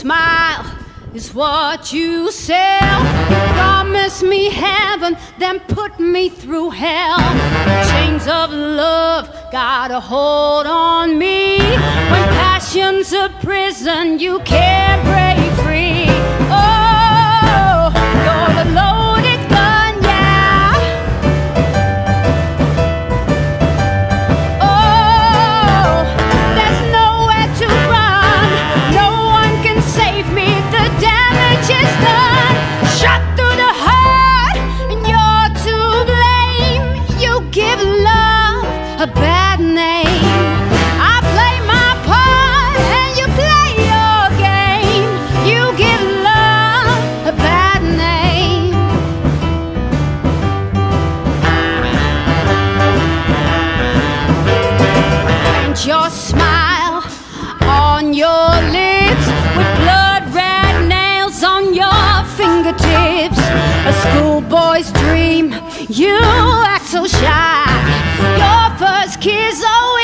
smile is what you sell. Promise me heaven, then put me through hell. Chains of love got a hold on me. When passion's a prison, you can't break a bad name. I play my part, and you play your game. You give love a bad name. paint your smile on your lips with blood red nails on your fingertips. A schoolboy's dream, you act so shy. Oh.